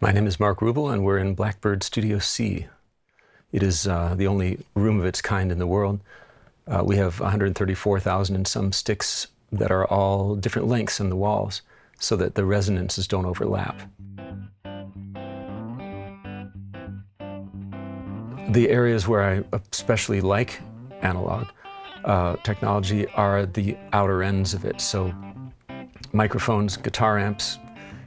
My name is Mark Rubel, and we're in Blackbird Studio C. It is uh, the only room of its kind in the world. Uh, we have 134,000 and some sticks that are all different lengths in the walls so that the resonances don't overlap. The areas where I especially like analog uh, technology are the outer ends of it. So microphones, guitar amps,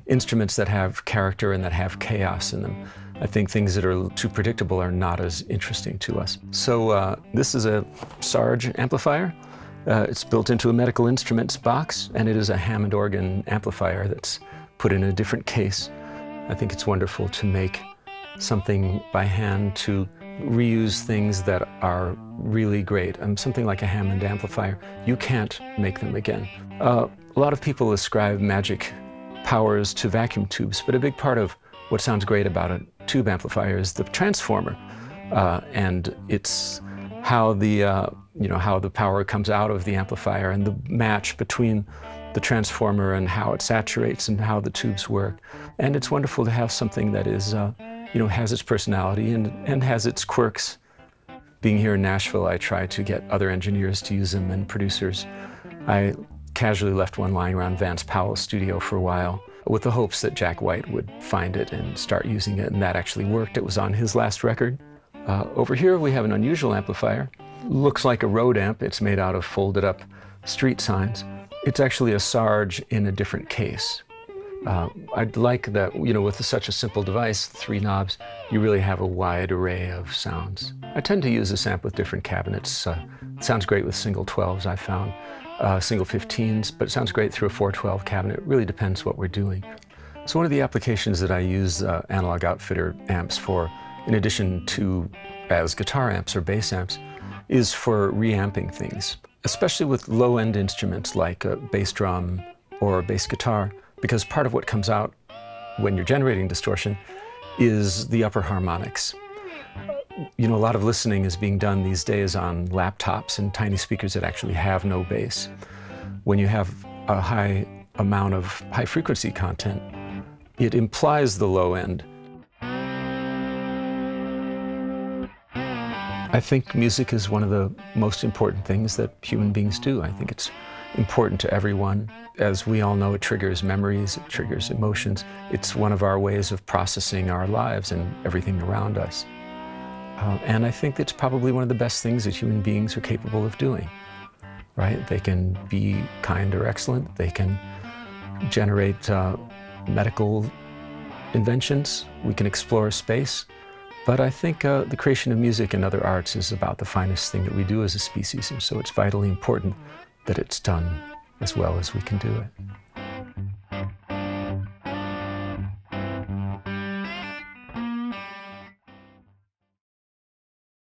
instruments that have character and that have chaos in them. I think things that are too predictable are not as interesting to us. So uh, this is a Sarge amplifier. Uh, it's built into a medical instruments box, and it is a Hammond organ amplifier that's put in a different case. I think it's wonderful to make something by hand to reuse things that are really great. Um, something like a Hammond amplifier, you can't make them again. Uh, a lot of people ascribe magic powers to vacuum tubes, but a big part of what sounds great about a tube amplifier is the transformer, uh, and it's how the uh, you know how the power comes out of the amplifier and the match between the transformer and how it saturates and how the tubes work. And it's wonderful to have something that is uh, you know has its personality and and has its quirks. Being here in Nashville, I try to get other engineers to use them and producers. I casually left one lying around Vance Powell's studio for a while with the hopes that Jack White would find it and start using it, and that actually worked. It was on his last record. Uh, over here we have an unusual amplifier. Looks like a road amp. It's made out of folded up street signs. It's actually a Sarge in a different case. Uh, I'd like that, you know, with such a simple device, three knobs, you really have a wide array of sounds. I tend to use this amp with different cabinets. Uh, sounds great with single 12s, I found uh, single 15s, but it sounds great through a 412 cabinet. It really depends what we're doing. So one of the applications that I use uh, analog outfitter amps for, in addition to as guitar amps or bass amps, is for reamping things, especially with low-end instruments like a bass drum or a bass guitar, because part of what comes out when you're generating distortion is the upper harmonics you know, a lot of listening is being done these days on laptops and tiny speakers that actually have no bass. When you have a high amount of high frequency content, it implies the low end. I think music is one of the most important things that human beings do. I think it's important to everyone. As we all know, it triggers memories, it triggers emotions. It's one of our ways of processing our lives and everything around us. Uh, and I think it's probably one of the best things that human beings are capable of doing, right? They can be kind or excellent. They can generate uh, medical inventions. We can explore space. But I think uh, the creation of music and other arts is about the finest thing that we do as a species. And so it's vitally important that it's done as well as we can do it.